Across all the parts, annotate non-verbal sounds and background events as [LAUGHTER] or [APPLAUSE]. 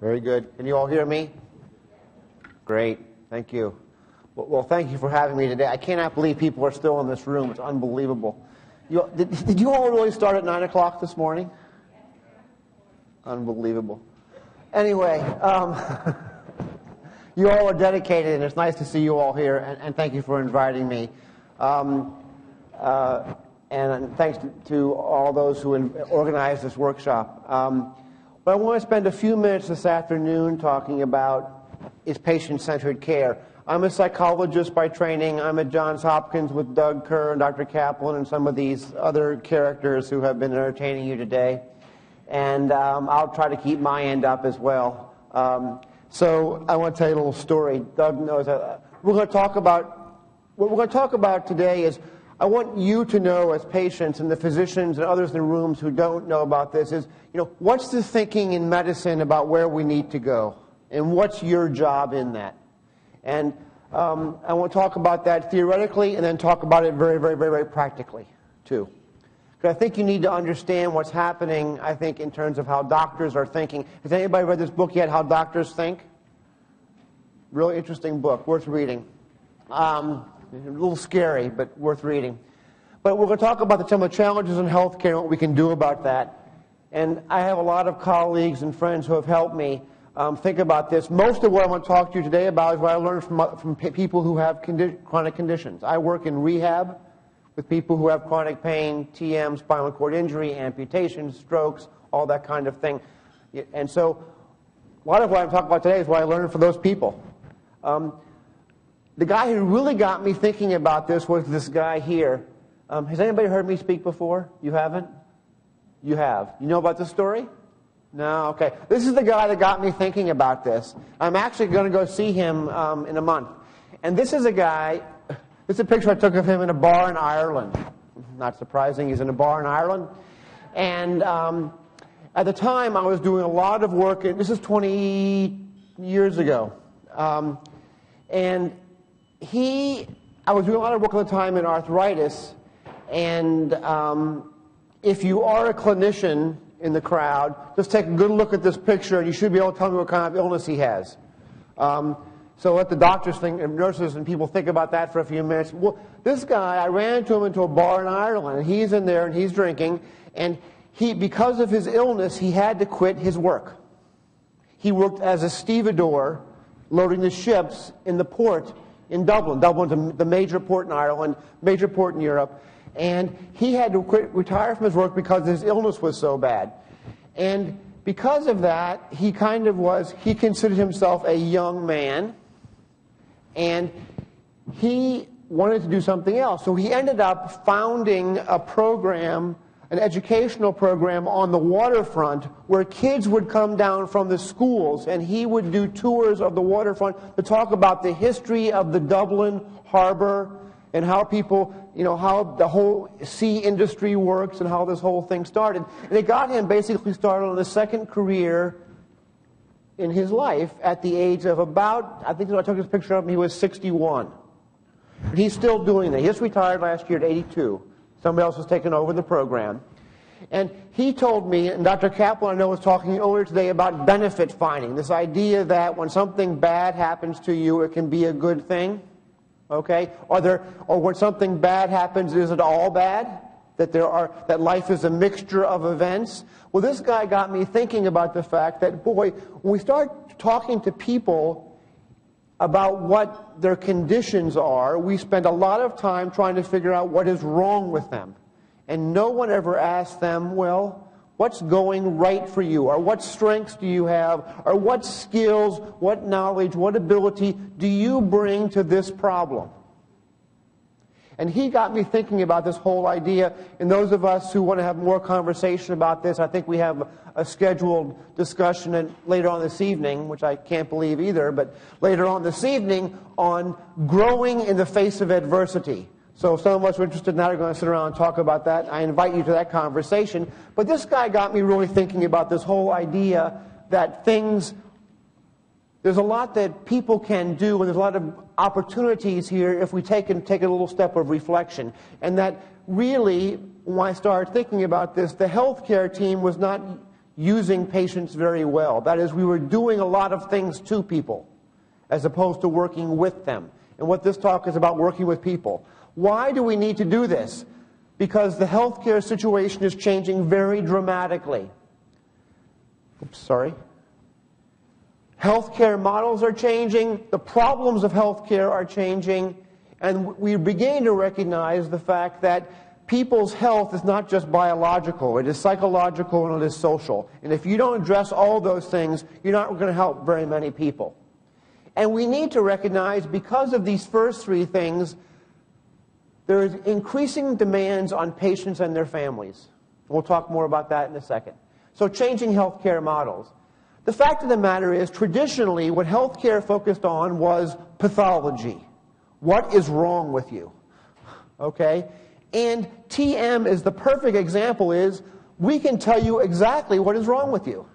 Very good. Can you all hear me? Great. Thank you. Well, thank you for having me today. I cannot believe people are still in this room. It's unbelievable. You, did, did you all really start at 9 o'clock this morning? Unbelievable. Anyway, um, [LAUGHS] you all are dedicated, and it's nice to see you all here, and, and thank you for inviting me. Um, uh, and thanks to, to, all those who organized this workshop. Um, but I want to spend a few minutes this afternoon talking about is patient-centered care. I'm a psychologist by training. I'm at Johns Hopkins with Doug Kerr and Dr. Kaplin and some of these other characters who have been entertaining you today. And um, I'll try to keep my end up as well. Um, so I want to tell you a little story. Doug knows that. We're going to talk about, what we're going to talk about today is I want you to know as patients and the physicians and others in the rooms who don't know about this is, you know, what's the thinking in medicine about where we need to go? And what's your job in that? And um, I want to talk about that theoretically and then talk about it very, very, very, very practically, too. Because I think you need to understand what's happening, I think, in terms of how doctors are thinking. Has anybody read this book yet, How Doctors Think? Really interesting book, worth reading. Um, a little scary, but worth reading. But we're going to talk about the, some of the challenges in healthcare and what we can do about that. And I have a lot of colleagues and friends who have helped me um, think about this. Most of what I want to talk to you today about is what I learned from, from people who have condi- chronic conditions. I work in rehab with people who have chronic pain, TM, spinal cord injury, amputations, strokes, all that kind of thing. And so a lot of what I'm talking about today is what I learned from those people. Um, the guy who really got me thinking about this was this guy here. Um, has anybody heard me speak before? You haven't? You have. You know about this story? No? Okay. This is the guy that got me thinking about this. I'm actually going to go see him um, in a month. And this is a guy, this is a picture I took of him in a bar in Ireland. Not surprising, he's in a bar in Ireland. And um, at the time, I was doing a lot of work, this is 20 years ago. Um, and he, I was doing a lot of work at the time in arthritis, and um, if you are a clinician in the crowd, just take a good look at this picture, and you should be able to tell me what kind of illness he has. Um, so let the doctors think, and nurses and people think about that for a few minutes. Well, this guy, I ran into him into a bar in Ireland, and he's in there and he's drinking, and he, because of his illness, he had to quit his work. He worked as a stevedore, loading the ships in the port in Dublin. Dublin's the major port in Ireland, major port in Europe. And he had to quit, retire from his work because his illness was so bad. And because of that, he kind of was, he considered himself a young man. And he wanted to do something else. So he ended up founding a program an educational program on the waterfront where kids would come down from the schools and he would do tours of the waterfront to talk about the history of the Dublin harbor and how people, you know, how the whole sea industry works and how this whole thing started. And it got him basically started on a second career in his life at the age of about, I think I took this picture of him, he was 61. He's still doing that. He just retired last year at 82. Somebody else has taken over the program. And he told me, and Dr. Kaplin, I know, was talking earlier today about benefit finding. This idea that when something bad happens to you, it can be a good thing. Okay? Or, there, or when something bad happens, is it all bad? That, there are, that life is a mixture of events? Well, this guy got me thinking about the fact that, boy, when we start talking to people about what their conditions are, we spend a lot of time trying to figure out what is wrong with them. And no one ever asks them, well, what's going right for you? Or what strengths do you have? Or what skills, what knowledge, what ability do you bring to this problem? And he got me thinking about this whole idea. And those of us who want to have more conversation about this, I think we have a scheduled discussion later on this evening, which I can't believe either, but later on this evening on growing in the face of adversity. So if some of us are interested in that are going to sit around and talk about that. I invite you to that conversation. But this guy got me really thinking about this whole idea that things there's a lot that people can do, and there's a lot of opportunities here if we take, and take a little step of reflection. And that really, when I started thinking about this, the healthcare team was not using patients very well. That is, we were doing a lot of things to people as opposed to working with them. And what this talk is about working with people. Why do we need to do this? Because the healthcare situation is changing very dramatically. Oops, sorry. Healthcare models are changing, the problems of healthcare are changing, and we begin to recognize the fact that people's health is not just biological, it is psychological and it is social. And if you don't address all those things, you're not going to help very many people. And we need to recognize because of these first three things, there is increasing demands on patients and their families. We'll talk more about that in a second. So changing healthcare models. The fact of the matter is, traditionally, what healthcare focused on was pathology. What is wrong with you? Okay? And TM is the perfect example is we can tell you exactly what is wrong with you.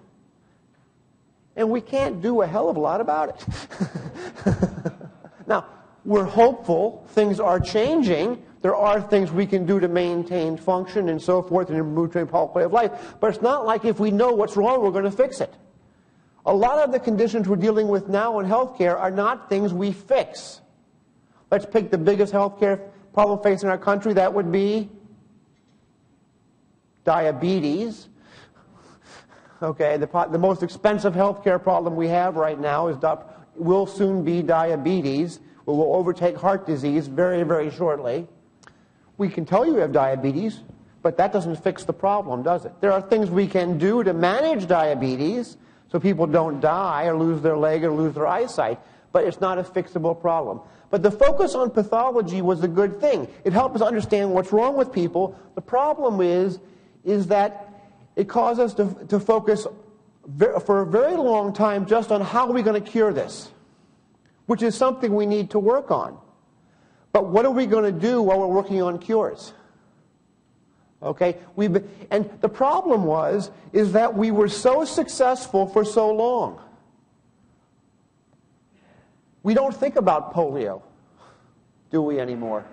And we can't do a hell of a lot about it. [LAUGHS] now, we're hopeful things are changing. There are things we can do to maintain function and so forth and improve the quality of life. But it's not like if we know what's wrong, we're going to fix it. A lot of the conditions we're dealing with now in healthcare are not things we fix. Let's pick the biggest healthcare problem facing our country. That would be diabetes. Okay, the, the most expensive healthcare problem we have right now is will soon be diabetes. We will overtake heart disease very, very shortly. We can tell you you have diabetes, but that doesn't fix the problem, does it? There are things we can do to manage diabetes so people don't die or lose their leg or lose their eyesight, but it's not a fixable problem. But the focus on pathology was a good thing. It helped us understand what's wrong with people. The problem is, is that it caused us to, to focus for a very long time just on how are we going to cure this which is something we need to work on. But what are we going to do while we're working on cures? Okay, we and the problem was is that we were so successful for so long. We don't think about polio, do we anymore?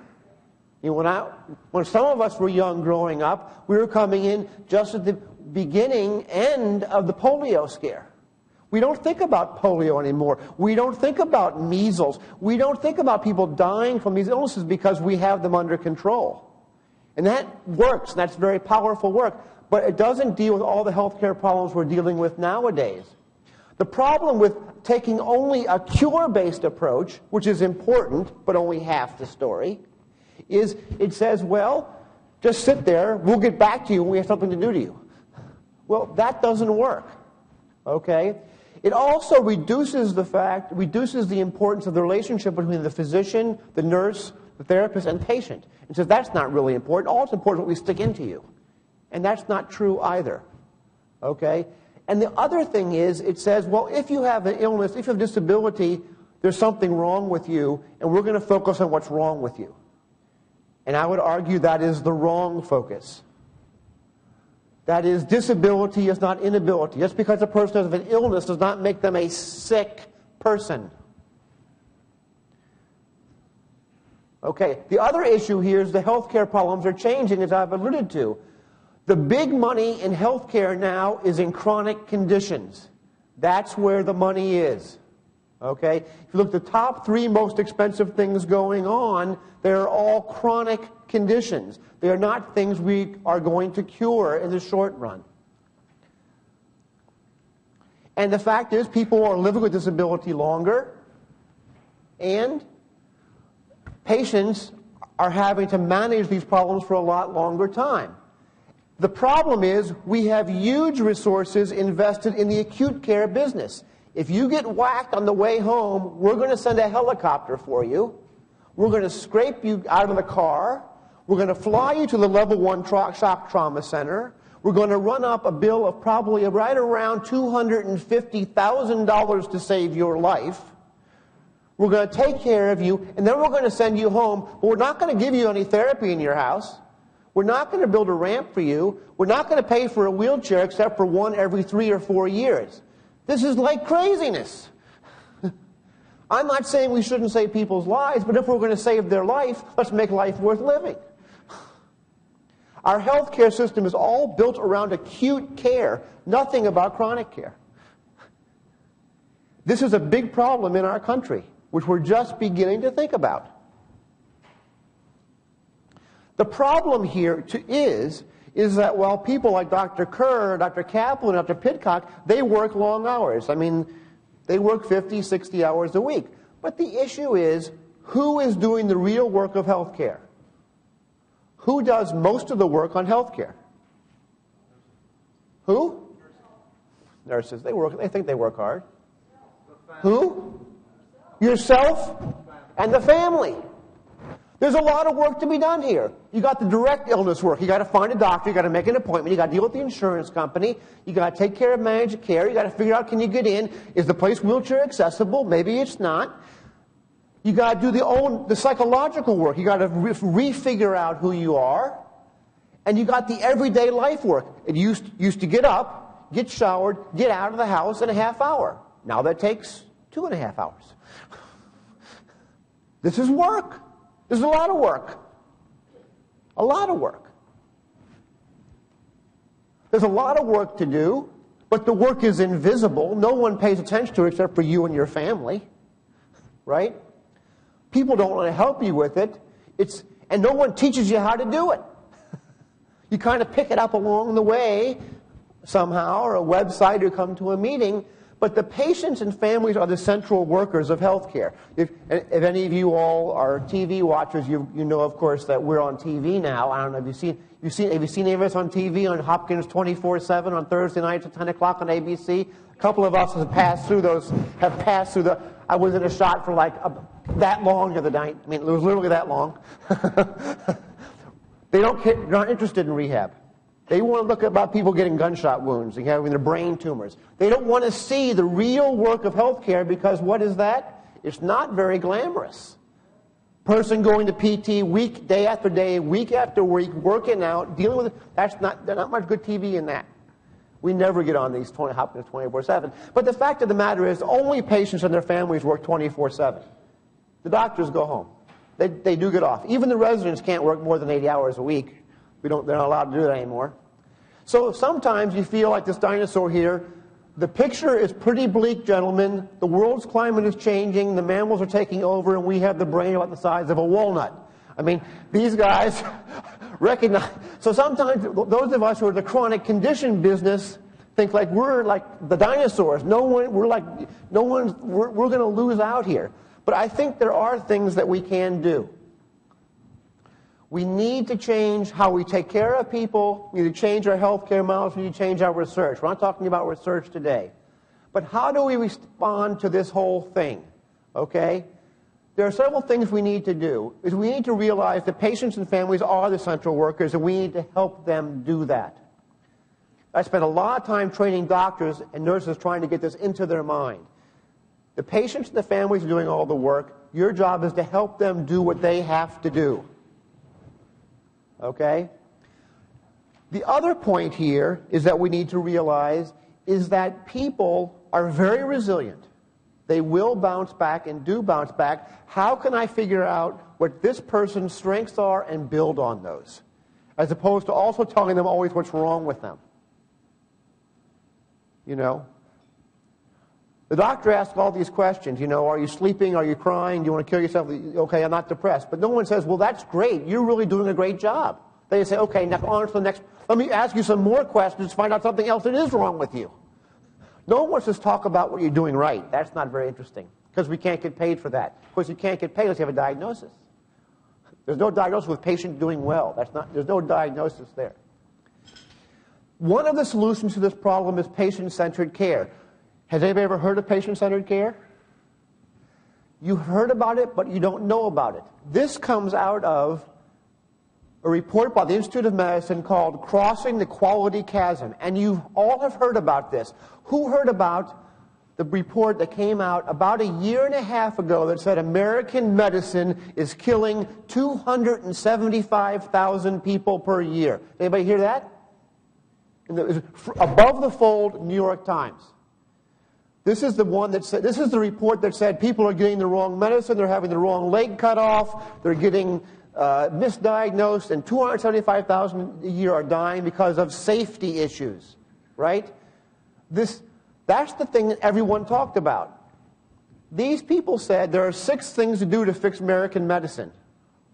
You know, when, I, when some of us were young growing up, we were coming in just at the beginning end of the polio scare. We don't think about polio anymore. We don't think about measles. We don't think about people dying from these illnesses because we have them under control. And that works, that's very powerful work, but it doesn't deal with all the healthcare problems we're dealing with nowadays. The problem with taking only a cure based approach, which is important, but only half the story, is it says, well, just sit there, we'll get back to you when we have something to do to you. Well, that doesn't work. Okay? It also reduces the fact, reduces the importance of the relationship between the physician, the nurse, the therapist, and patient. And says that's not really important. All that's important is what we stick into you. And that's not true either. Okay? And the other thing is, it says, well, if you have an illness, if you have disability, there's something wrong with you, and we're going to focus on what's wrong with you. And I would argue that is the wrong focus. That is, disability is not inability. Just because a person has an illness does not make them a sick person. Okay, the other issue here is the healthcare problems are changing, as I've alluded to. The big money in healthcare now is in chronic conditions. That's where the money is. Okay? If you look at the top three most expensive things going on, they're all chronic conditions. They are not things we are going to cure in the short run. And the fact is, people are living with disability longer, and patients are having to manage these problems for a lot longer time. The problem is, we have huge resources invested in the acute care business. If you get whacked on the way home, we're going to send a helicopter for you. We're going to scrape you out of the car. We're going to fly you to the level one tra- shock trauma center. We're going to run up a bill of probably right around $250,000 to save your life. We're going to take care of you, and then we're going to send you home. But we're not going to give you any therapy in your house. We're not going to build a ramp for you. We're not going to pay for a wheelchair except for one every three or four years. This is like craziness. [LAUGHS] I'm not saying we shouldn't save people's lives, but if we're going to save their life, let's make life worth living. [SIGHS] Our healthcare system is all built around acute care, nothing about chronic care. This is a big problem in our country, which we're just beginning to think about. The problem here to, is, is that while people like Dr. Kerr, Dr. Kaplin, Dr. Pittock, they work long hours. I mean, they work 50, 60 hours a week. But the issue is, who is doing the real work of healthcare? Who does most of the work on healthcare? Who? Nurses. They work. They think they work hard. Who? Yourself and the family. There's a lot of work to be done here. You got the direct illness work. You got to find a doctor. You got to make an appointment. You got to deal with the insurance company. You got to take care of managed care. You got to figure out can you get in? Is the place wheelchair accessible? Maybe it's not. You got to do the own the psychological work. You got to re- refigure out who you are, and you got the everyday life work. It used used to get up, get showered, get out of the house in a half hour. Now that takes two and a half hours. This is work. There's a lot of work. A lot of work. There's a lot of work to do, but the work is invisible. No one pays attention to it except for you and your family. Right? People don't want to help you with it. It's, and no one teaches you how to do it. [LAUGHS] you kind of pick it up along the way somehow, or a website, or come to a meeting, but the patients and families are the central workers of healthcare. If, if any of you all are TV watchers, you, you know, of course, that we're on TV now. I don't know if you've seen, you've seen, have you seen any of us on TV on Hopkins 24-7 on Thursday nights at 10 o'clock on ABC? A couple of us have passed through those, have passed through the, I was in a shot for like a, that long the other night. I mean, it was literally that long. [LAUGHS] they don't, they're not interested in rehab. They want to look about people getting gunshot wounds and having their brain tumors. They don't want to see the real work of healthcare because what is that? It's not very glamorous. Person going to PT week, day after day, week after week, working out, dealing with it. That's not, there's not much good TV in that. We never get on these 20, Hopkins 24 7. But the fact of the matter is, only patients and their families work 24 7. The doctors go home. They, they do get off. Even the residents can't work more than 80 hours a week. We don't, they're not allowed to do that anymore. So sometimes you feel like this dinosaur here. The picture is pretty bleak, gentlemen. The world's climate is changing. The mammals are taking over, and we have the brain about the size of a walnut. I mean, these guys [LAUGHS] recognize. So sometimes those of us who are the chronic condition business think like we're like the dinosaurs. No one, we're like, no one's, we're, we're going to lose out here. But I think there are things that we can do. We need to change how we take care of people. We need to change our healthcare models. We need to change our research. We're not talking about research today. But how do we respond to this whole thing? Okay? There are several things we need to do. Is we need to realize that patients and families are the central workers, and we need to help them do that. I spent a lot of time training doctors and nurses trying to get this into their mind. The patients and the families are doing all the work. Your job is to help them do what they have to do. Okay? The other point here is that we need to realize is that people are very resilient. They will bounce back and do bounce back. How can I figure out what this person's strengths are and build on those? As opposed to also telling them always what's wrong with them. You know? The doctor asks all these questions, you know, are you sleeping? Are you crying? Do you want to kill yourself? Okay, I'm not depressed. But no one says, well, that's great. You're really doing a great job. They say, okay, now on to the next. Let me ask you some more questions to find out something else that is wrong with you. No one wants to talk about what you're doing right. That's not very interesting because we can't get paid for that. Of course, you can't get paid unless you have a diagnosis. There's no diagnosis with patient doing well. That's not, there's no diagnosis there. One of the solutions to this problem is patient-centered care. Has anybody ever heard of patient-centered care? You've heard about it, but you don't know about it. This comes out of a report by the Institute of Medicine called Crossing the Quality Chasm. And you all have heard about this. Who heard about the report that came out about a year and a half ago that said American medicine is killing 275,000 people per year? Anybody hear that? above the fold, New York Times. This is the one that said, this is the report that said people are getting the wrong medicine, they're having the wrong leg cut off, they're getting uh, misdiagnosed, and 275,000 a year are dying because of safety issues, right? This, that's the thing that everyone talked about. These people said there are six things to do to fix American medicine.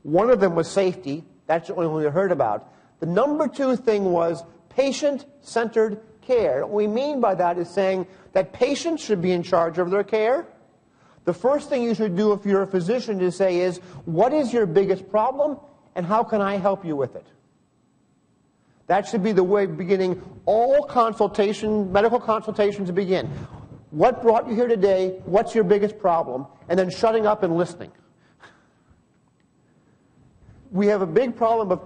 One of them was safety. That's the only one we heard about. The number two thing was patient centered care. What we mean by that is saying that patients should be in charge of their care. The first thing you should do if you're a physician to say is, what is your biggest problem and how can I help you with it? That should be the way beginning all consultation, medical consultations begin. What brought you here today? What's your biggest problem? And then shutting up and listening. We have a big problem of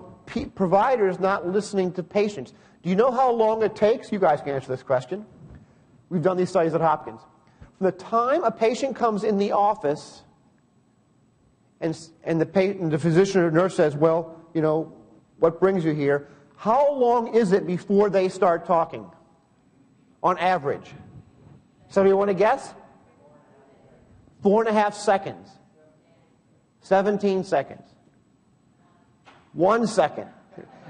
providers not listening to patients. Do you know how long it takes? You guys can answer this question. We've done these studies at Hopkins. From the time a patient comes in the office and, and the, patient, the physician or nurse says, Well, you know, what brings you here? How long is it before they start talking on average? Somebody want to guess? Four and a half seconds. 17 seconds. One second.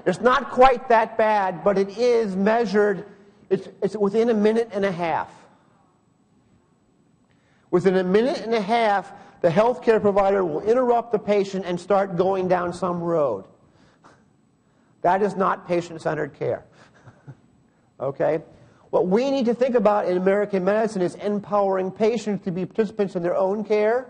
It's not quite that bad, but it is measured, it's, it's within a minute and a half. Within a minute and a half, the healthcare provider will interrupt the patient and start going down some road. That is not patient centered care. [LAUGHS] okay? What we need to think about in American medicine is empowering patients to be participants in their own care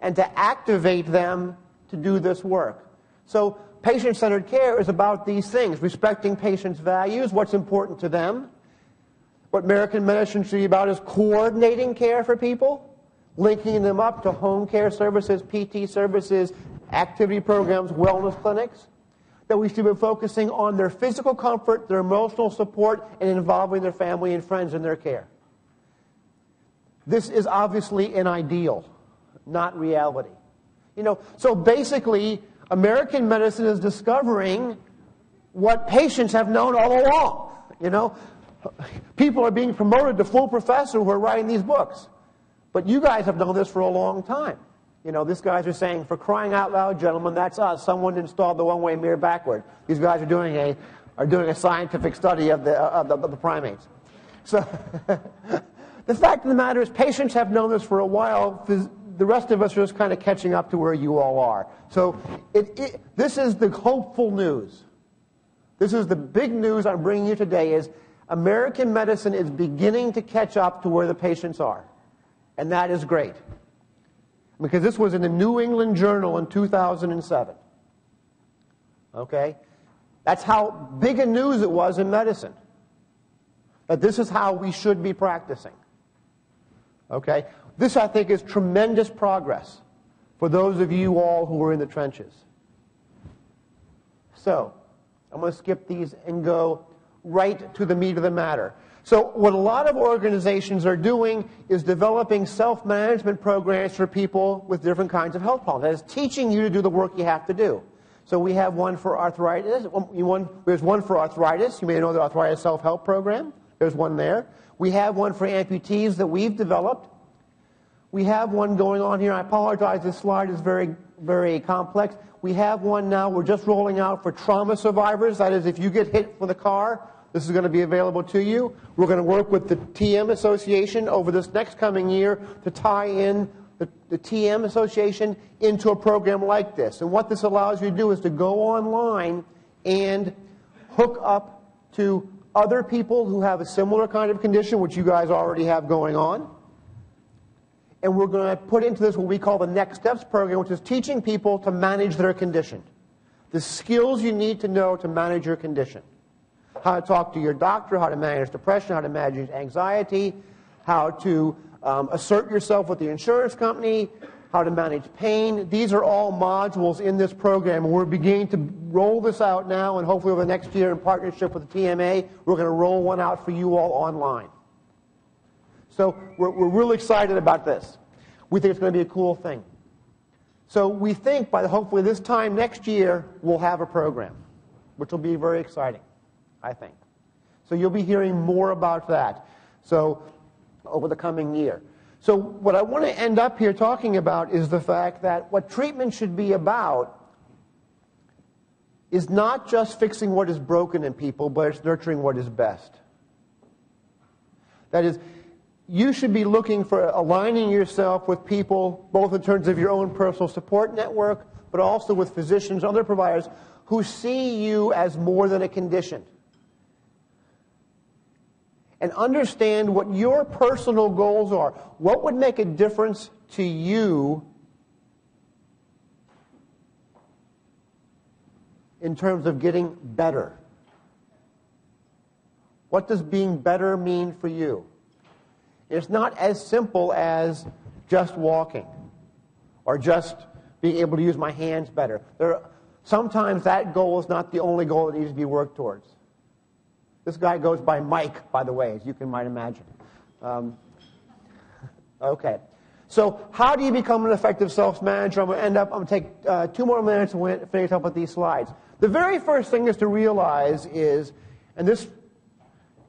and to activate them to do this work. So, patient centered care is about these things respecting patients' values, what's important to them. What American medicine should be about is coordinating care for people, linking them up to home care services, PT services, activity programs, wellness clinics that we should be focusing on their physical comfort, their emotional support, and involving their family and friends in their care. This is obviously an ideal, not reality. You know, so basically, American medicine is discovering what patients have known all along. You know, people are being promoted to full professor who are writing these books. But you guys have known this for a long time. You know, these guys are saying, for crying out loud, gentlemen, that's us. Someone installed the one-way mirror backward. These guys are doing a, are doing a scientific study of the, uh, of the, of the primates. So [LAUGHS] the fact of the matter is patients have known this for a while. The rest of us are just kind of catching up to where you all are. So it, it, this is the hopeful news. This is the big news I'm bringing you today is American medicine is beginning to catch up to where the patients are. And that is great because this was in the New England Journal in 2007. Okay? That's how big a news it was in medicine. That this is how we should be practicing. Okay? This, I think, is tremendous progress for those of you all who are in the trenches. So, I'm going to skip these and go right to the meat of the matter. So, what a lot of organizations are doing is developing self management programs for people with different kinds of health problems. That is teaching you to do the work you have to do. So, we have one for arthritis. There's one for arthritis. You may know the arthritis self help program. There's one there. We have one for amputees that we've developed. We have one going on here. I apologize, this slide is very, very complex. We have one now, we're just rolling out for trauma survivors. That is, if you get hit with a car, this is going to be available to you. We're going to work with the TM Association over this next coming year to tie in the, the, TM Association into a program like this. And what this allows you to do is to go online and hook up to other people who have a similar kind of condition, which you guys already have going on. And we're going to put into this what we call the Next Steps program, which is teaching people to manage their condition. The skills you need to know to manage your condition how to talk to your doctor, how to manage depression, how to manage anxiety, how to um, assert yourself with the insurance company, how to manage pain. These are all modules in this program, and we're beginning to roll this out now, and hopefully over the next year in partnership with the TMA, we're going to roll one out for you all online. So we're, we're really excited about this. We think it's going to be a cool thing. So we think by hopefully this time next year, we'll have a program, which will be very exciting. I think. So you'll be hearing more about that. So over the coming year. So what I want to end up here talking about is the fact that what treatment should be about is not just fixing what is broken in people, but it's nurturing what is best. That is, you should be looking for aligning yourself with people, both in terms of your own personal support network, but also with physicians, other providers, who see you as more than a condition. And understand what your personal goals are. What would make a difference to you in terms of getting better? What does being better mean for you? It's not as simple as just walking or just being able to use my hands better. There, sometimes that goal is not the only goal that needs to be worked towards. This guy goes by Mike, by the way, as you can might imagine. Um, okay. So, how do you become an effective self manager? I'm going to end up, I'm going to take uh, two more minutes to finish up with these slides. The very first thing is to realize is, and this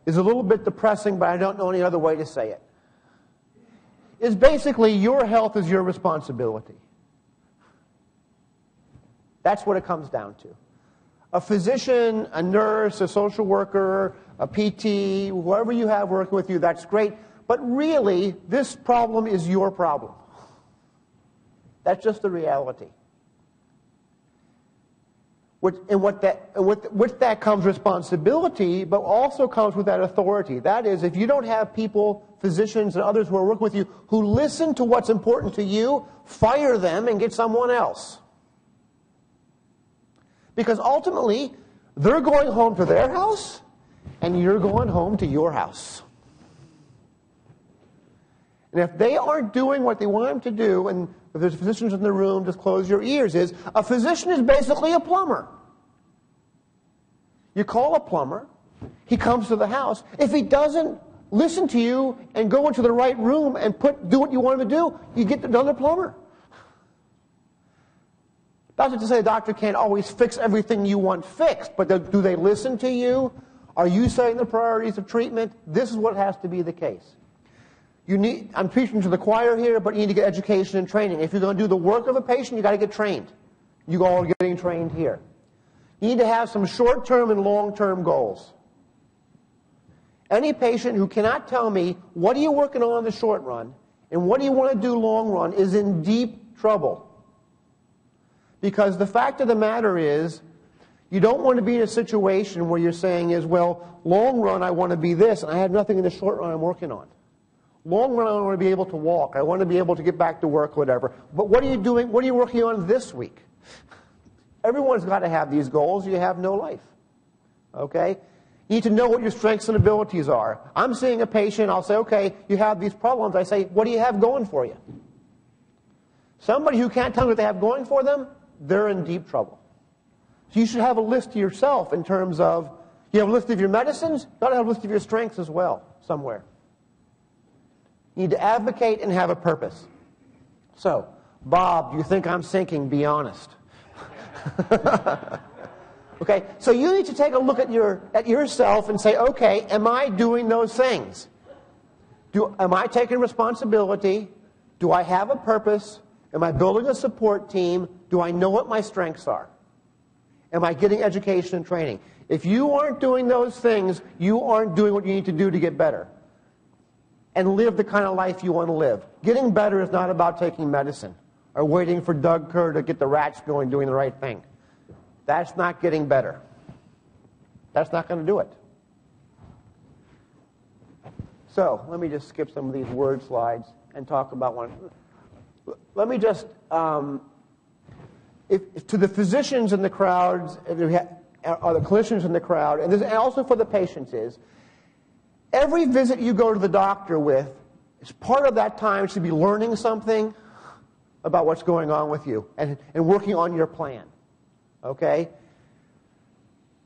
is a little bit depressing, but I don't know any other way to say it is basically your health is your responsibility. That's what it comes down to. A physician, a nurse, a social worker, a PT, whoever you have working with you, that's great. But really, this problem is your problem. That's just the reality. And what that, with, with that comes responsibility, but also comes with that authority. That is, if you don't have people physicians and others who are working with you who listen to what's important to you, fire them and get someone else. Because ultimately, they're going home to their house, and you're going home to your house. And if they aren't doing what they want them to do, and if there's physicians in the room, just close your ears, is a physician is basically a plumber. You call a plumber, he comes to the house. If he doesn't listen to you and go into the right room and put, do what you want him to do, you get another plumber. That's not to say a doctor can't always fix everything you want fixed, but do they listen to you? Are you setting the priorities of treatment? This is what has to be the case. You need, I'm preaching to the choir here, but you need to get education and training. If you're going to do the work of a patient, you've got to get trained. You all are getting trained here. You need to have some short-term and long-term goals. Any patient who cannot tell me, what are you working on in the short run and what do you want to do long run is in deep trouble. Because the fact of the matter is, you don't want to be in a situation where you're saying is, well, long run I want to be this and I have nothing in the short run I'm working on. Long run I want to be able to walk. I want to be able to get back to work, whatever. But what are you doing? What are you working on this week? Everyone's got to have these goals. You have no life. Okay? You need to know what your strengths and abilities are. I'm seeing a patient, I'll say, okay, you have these problems. I say, what do you have going for you? Somebody who can't tell me what they have going for them, they're in deep trouble. So you should have a list to yourself in terms of, you have a list of your medicines, you got to have a list of your strengths as well, somewhere. You need to advocate and have a purpose. So, Bob, you think I'm sinking? Be honest. [LAUGHS] Okay, so you need to take a look at, your, at yourself and say, okay, am I doing those things? Do, am I taking responsibility? Do I have a purpose? Am I building a support team? Do I know what my strengths are? Am I getting education and training? If you aren't doing those things, you aren't doing what you need to do to get better and live the kind of life you want to live. Getting better is not about taking medicine or waiting for Doug Kerr to get the rats going doing the right thing. That's not getting better. That's not going to do it. So let me just skip some of these word slides and talk about one. Let me just, um, if, if to the physicians in the crowds, or the clinicians in the crowd, and, this, and also for the patients is, every visit you go to the doctor with, is part of that time should be learning something about what's going on with you and, and working on your plan. Okay?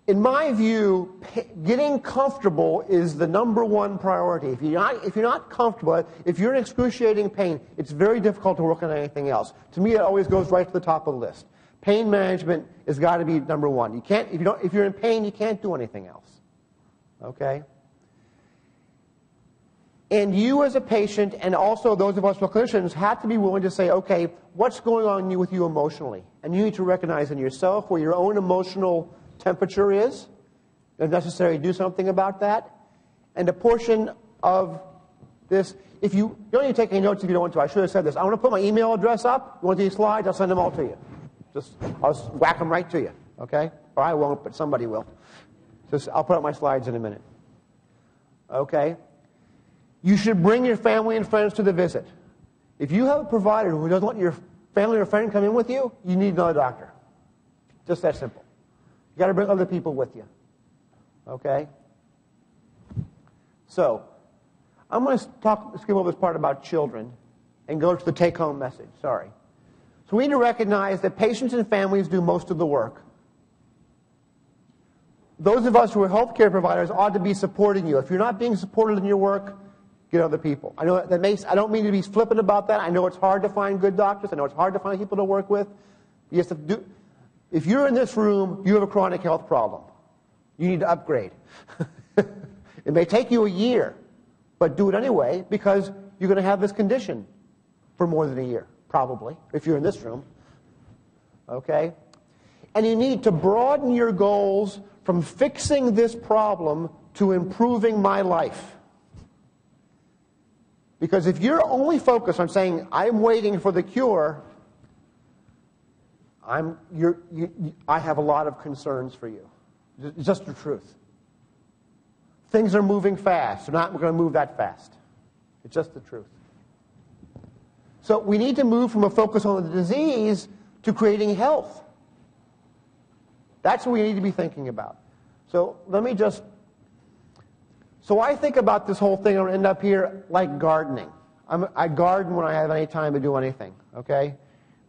In my view, getting comfortable is the number one priority. If you're, not, if you're not comfortable, if you're in excruciating pain, it's very difficult to work on anything else. To me, it always goes right to the top of the list. Pain management has got to be number one. You can't, if, you don't, if you're in pain, you can't do anything else. Okay? And you as a patient, and also those of us who are clinicians, have to be willing to say, okay, what's going on with you emotionally? And you need to recognize in yourself where your own emotional temperature is. If necessary, do something about that. And a portion of this. If you, you don't need to take any notes if you don't want to. I should have said this. I want to put my email address up. You want these slides? I'll send them all to you. Just, I'll just whack them right to you. Okay? Or I won't, but somebody will. Just, I'll put up my slides in a minute. Okay? You should bring your family and friends to the visit. If you have a provider who doesn't let your family or friend come in with you, you need another doctor. Just that simple. You got to bring other people with you. Okay? So, I'm going to talk, skip over this part about children and go to the take home message. Sorry. So, we need to recognize that patients and families do most of the work. Those of us who are healthcare providers ought to be supporting you. If you're not being supported in your work, get other people. I know that makes, I don't mean to be flippant about that. I know it's hard to find good doctors. I know it's hard to find people to work with. You have to do, if you're in this room, you have a chronic health problem. You need to upgrade. [LAUGHS] it may take you a year, but do it anyway because you're going to have this condition for more than a year, probably, if you're in this room. Okay? And you need to broaden your goals from fixing this problem to improving my life. Because if you're only focused on saying, I'm waiting for the cure, I'm, you're, you, I have a lot of concerns for you. It's just the truth. Things are moving fast. They're not going to move that fast. It's just the truth. So we need to move from a focus on the disease to creating health. That's what we need to be thinking about. So let me just. So I think about this whole thing. To end up here like gardening. I'm, I garden when I have any time to do anything. Okay.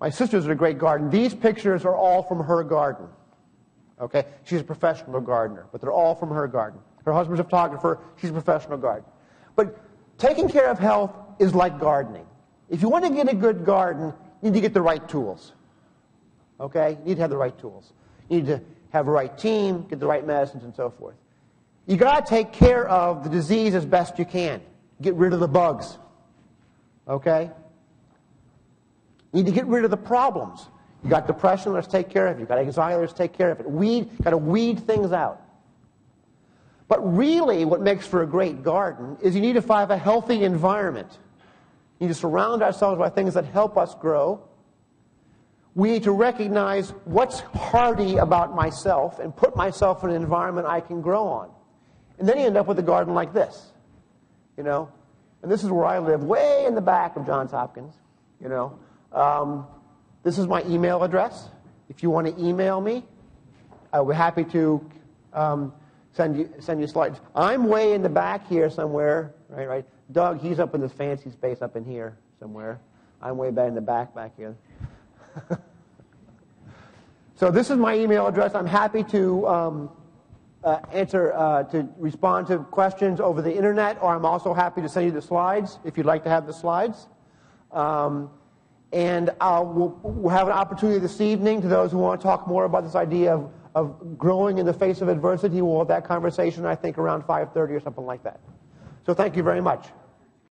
My sister's a great garden. These pictures are all from her garden. Okay? She's a professional gardener, but they're all from her garden. Her husband's a photographer. She's a professional gardener. But taking care of health is like gardening. If you want to get a good garden, you need to get the right tools. Okay? You need to have the right tools. You need to have the right team, get the right medicines, and so forth. You got to take care of the disease as best you can. Get rid of the bugs. Okay? You need to get rid of the problems. You got depression, let's take care of it. You got anxiety, let's take care of it. Weed, got to weed things out. But really, what makes for a great garden is you need to find a healthy environment. You need to surround ourselves by things that help us grow. We need to recognize what's hardy about myself and put myself in an environment I can grow on. And then you end up with a garden like this, you know. And this is where I live, way in the back of Johns Hopkins, you know. Um, this is my email address. If you want to email me, I'll be happy to um, send you send you slides. I'm way in the back here somewhere, right? Right. Doug, he's up in this fancy space up in here somewhere. I'm way back in the back back here. [LAUGHS] so this is my email address. I'm happy to um, uh, answer uh, to respond to questions over the internet, or I'm also happy to send you the slides if you'd like to have the slides. Um, and we'll, we'll, have an opportunity this evening to those who want to talk more about this idea of, of growing in the face of adversity. We'll have that conversation, I think, around 5.30 or something like that. So thank you very much.